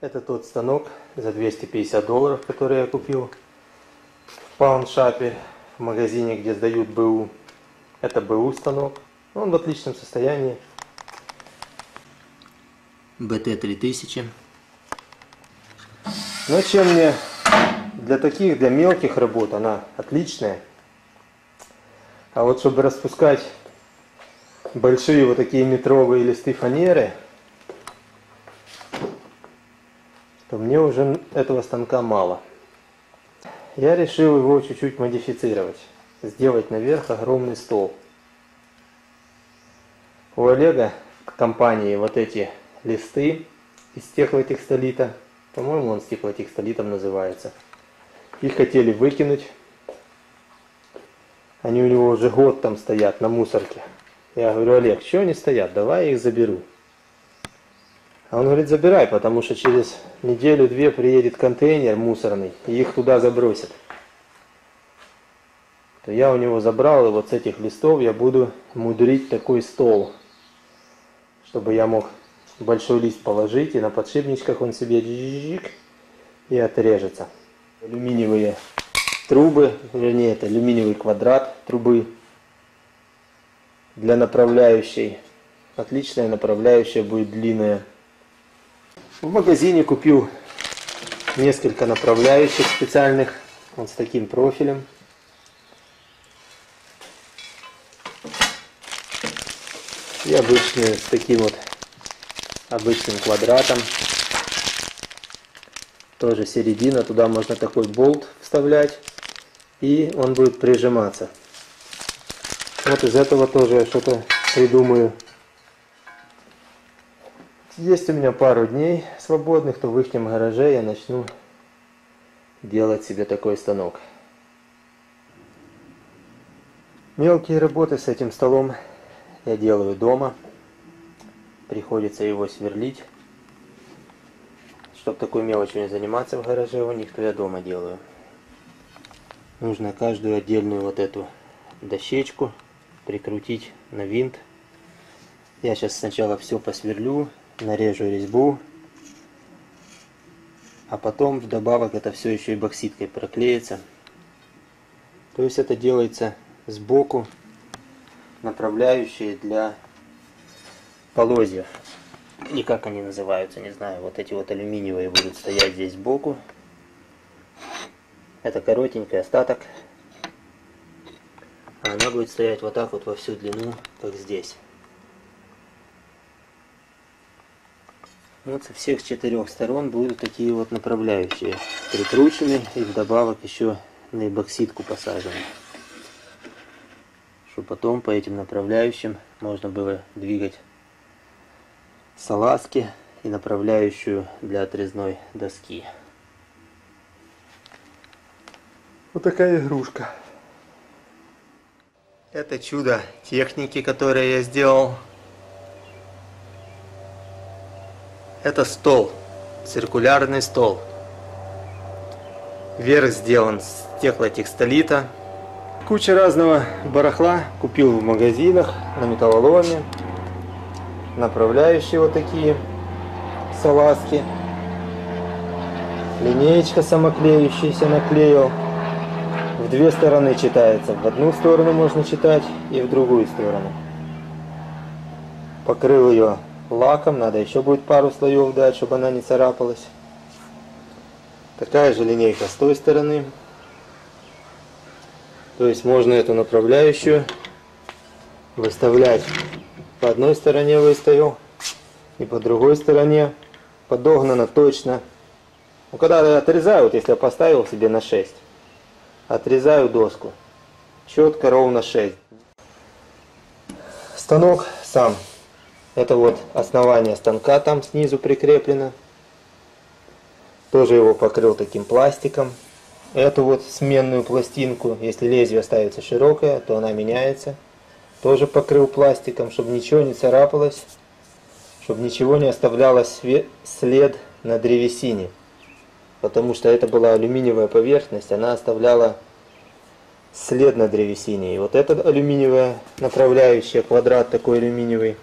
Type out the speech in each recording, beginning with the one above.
Это тот станок за 250 долларов, который я купил в пауншапе, в магазине, где сдают БУ. Это БУ станок. Он в отличном состоянии. БТ-3000. Но чем мне для таких, для мелких работ она отличная. А вот чтобы распускать большие вот такие метровые листы фанеры, то мне уже этого станка мало. Я решил его чуть-чуть модифицировать. Сделать наверх огромный стол. У Олега в компании вот эти листы из стеклотекстолита. По-моему, он стеклотекстолитом называется. Их хотели выкинуть. Они у него уже год там стоят на мусорке. Я говорю, Олег, что они стоят? Давай я их заберу. А он говорит, забирай, потому что через неделю-две приедет контейнер мусорный, и их туда забросят. То я у него забрал, и вот с этих листов я буду мудрить такой стол, чтобы я мог большой лист положить, и на подшипничках он себе и отрежется. Алюминиевые трубы, вернее это алюминиевый квадрат трубы для направляющей. Отличная направляющая будет длинная. В магазине купил несколько направляющих специальных, вот с таким профилем. И обычные с таким вот обычным квадратом. Тоже середина, туда можно такой болт вставлять, и он будет прижиматься. Вот из этого тоже что-то придумаю. Есть у меня пару дней свободных, то в их гараже я начну делать себе такой станок. Мелкие работы с этим столом я делаю дома приходится его сверлить. Чтобы такой мелочью не заниматься в гараже у них, то я дома делаю. Нужно каждую отдельную вот эту дощечку прикрутить на винт. Я сейчас сначала все посверлю, нарежу резьбу, а потом вдобавок это все еще и бокситкой проклеится. То есть это делается сбоку направляющие для полозьев. И как они называются, не знаю. Вот эти вот алюминиевые будут стоять здесь сбоку. Это коротенький остаток. А она будет стоять вот так вот во всю длину, как здесь. Вот со всех четырех сторон будут такие вот направляющие прикручены и вдобавок еще на эбоксидку посажены. Чтобы потом по этим направляющим можно было двигать салазки и направляющую для отрезной доски. Вот такая игрушка. Это чудо техники, которое я сделал. Это стол, циркулярный стол. Верх сделан с стеклотекстолита. Куча разного барахла купил в магазинах, на металлоломе направляющие вот такие салазки. Линеечка самоклеющаяся наклеил. В две стороны читается. В одну сторону можно читать и в другую сторону. Покрыл ее лаком. Надо еще будет пару слоев дать, чтобы она не царапалась. Такая же линейка с той стороны. То есть можно эту направляющую выставлять по одной стороне выставил и по другой стороне подогнано точно. Ну, когда я отрезаю, вот если я поставил себе на 6, отрезаю доску, четко ровно 6. Станок сам, это вот основание станка там снизу прикреплено. Тоже его покрыл таким пластиком. Эту вот сменную пластинку, если лезвие ставится широкое, то она меняется тоже покрыл пластиком, чтобы ничего не царапалось, чтобы ничего не оставляло след на древесине. Потому что это была алюминиевая поверхность, она оставляла след на древесине. И вот эта алюминиевая направляющая, квадрат такой алюминиевый,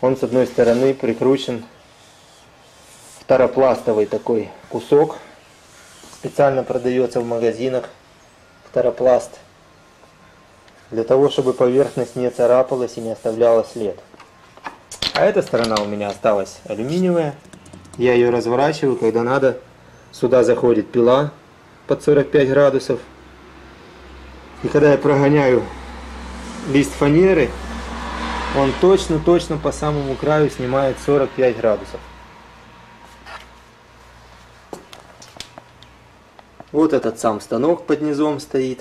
он с одной стороны прикручен в таропластовый такой кусок. Специально продается в магазинах таропласт. Для того, чтобы поверхность не царапалась и не оставляла след. А эта сторона у меня осталась алюминиевая. Я ее разворачиваю, когда надо. Сюда заходит пила под 45 градусов. И когда я прогоняю лист фанеры, он точно-точно по самому краю снимает 45 градусов. Вот этот сам станок под низом стоит.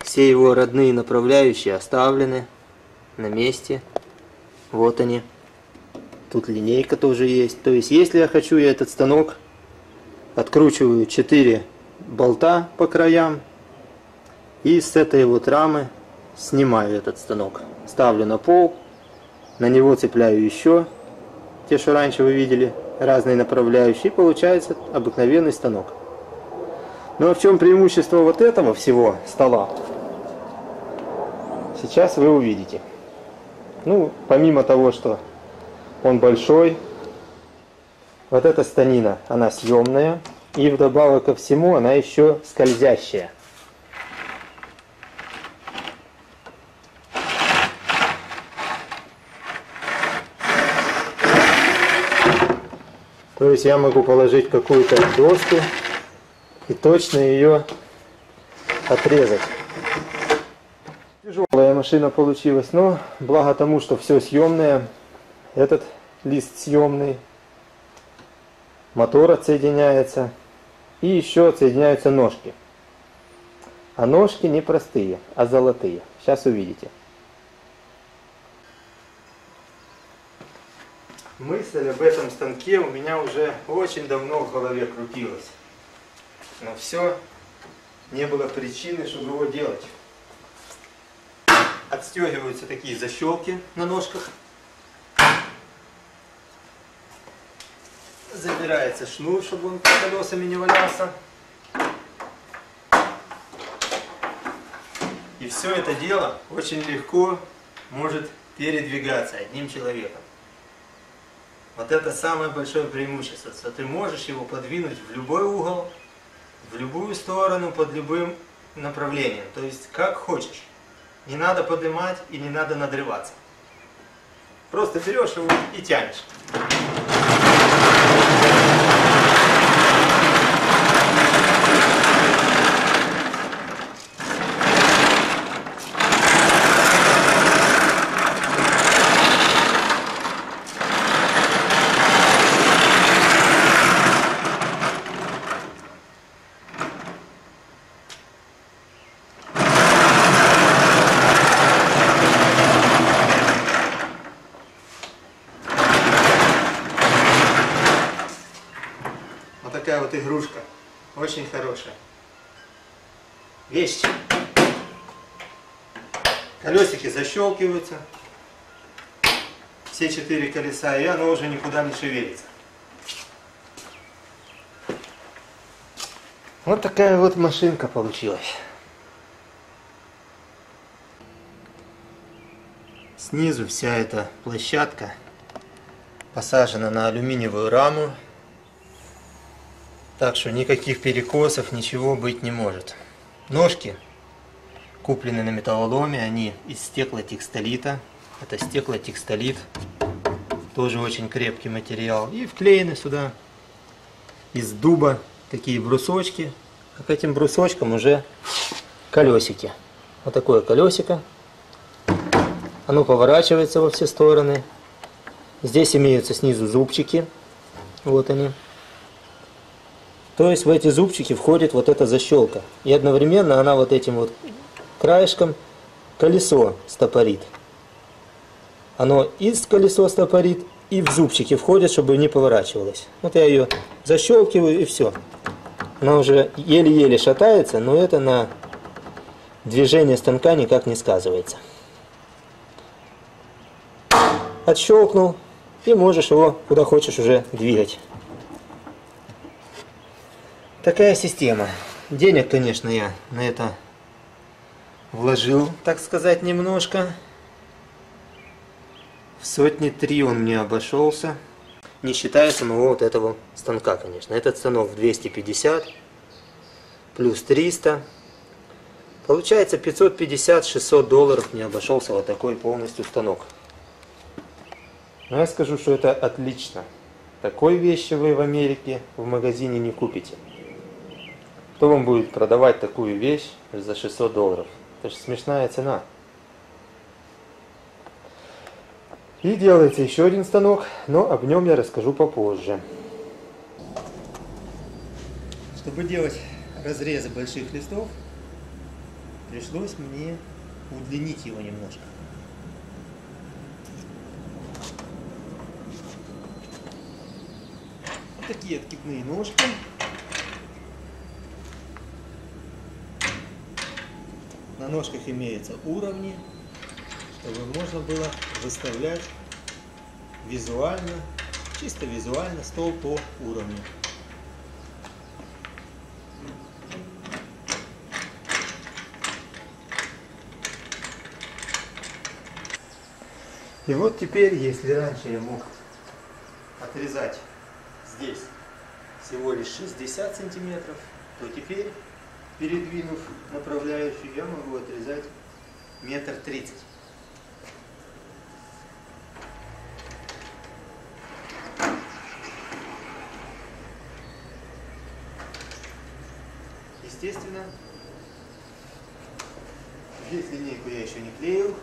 Все его родные направляющие оставлены на месте. Вот они. Тут линейка тоже есть. То есть, если я хочу, я этот станок откручиваю 4 болта по краям. И с этой вот рамы снимаю этот станок. Ставлю на пол. На него цепляю еще. Те, что раньше вы видели разные направляющие, и получается обыкновенный станок. Ну а в чем преимущество вот этого всего стола? Сейчас вы увидите. Ну, помимо того, что он большой, вот эта станина, она съемная, и вдобавок ко всему она еще скользящая. То есть я могу положить какую-то доску и точно ее отрезать. Тяжелая машина получилась, но благо тому, что все съемное, этот лист съемный, мотор отсоединяется и еще отсоединяются ножки. А ножки не простые, а золотые. Сейчас увидите. Мысль об этом станке у меня уже очень давно в голове крутилась. Но все, не было причины, чтобы его делать. Отстегиваются такие защелки на ножках. Забирается шнур, чтобы он под колесами не валялся. И все это дело очень легко может передвигаться одним человеком. Вот это самое большое преимущество, что ты можешь его подвинуть в любой угол, в любую сторону, под любым направлением. То есть как хочешь. Не надо поднимать и не надо надрываться. Просто берешь его и тянешь. такая вот игрушка. Очень хорошая. Вещь. Колесики защелкиваются. Все четыре колеса, и оно уже никуда не шевелится. Вот такая вот машинка получилась. Снизу вся эта площадка посажена на алюминиевую раму так что никаких перекосов, ничего быть не может. Ножки куплены на металлоломе, они из стеклотекстолита. Это стеклотекстолит, тоже очень крепкий материал. И вклеены сюда из дуба такие брусочки. А к этим брусочкам уже колесики. Вот такое колесико. Оно поворачивается во все стороны. Здесь имеются снизу зубчики. Вот они. То есть в эти зубчики входит вот эта защелка. И одновременно она вот этим вот краешком колесо стопорит. Оно из колесо стопорит и в зубчики входит, чтобы не поворачивалось. Вот я ее защелкиваю и все. Она уже еле-еле шатается, но это на движение станка никак не сказывается. Отщелкнул и можешь его куда хочешь уже двигать. Такая система. Денег, конечно, я на это вложил, так сказать, немножко. В сотни три он мне обошелся. не считая самого вот этого станка, конечно. Этот станок в 250 плюс 300. Получается 550-600 долларов мне обошелся вот такой полностью станок. Но я скажу, что это отлично. Такой вещи вы в Америке в магазине не купите. Кто вам будет продавать такую вещь за 600 долларов? Это же смешная цена. И делается еще один станок, но об нем я расскажу попозже. Чтобы делать разрезы больших листов, пришлось мне удлинить его немножко. Такие откидные ножки. На ножках имеются уровни, чтобы можно было выставлять визуально, чисто визуально стол по уровню. И вот теперь, если раньше я мог отрезать здесь всего лишь 60 сантиметров, то теперь, передвинув направляющую, я могу отрезать метр тридцать. Естественно, здесь линейку я еще не клеил,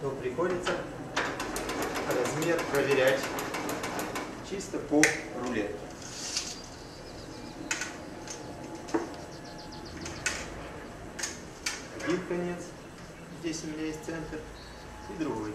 то приходится размер проверять чисто по рулету. Один конец, здесь у меня есть центр, и другой.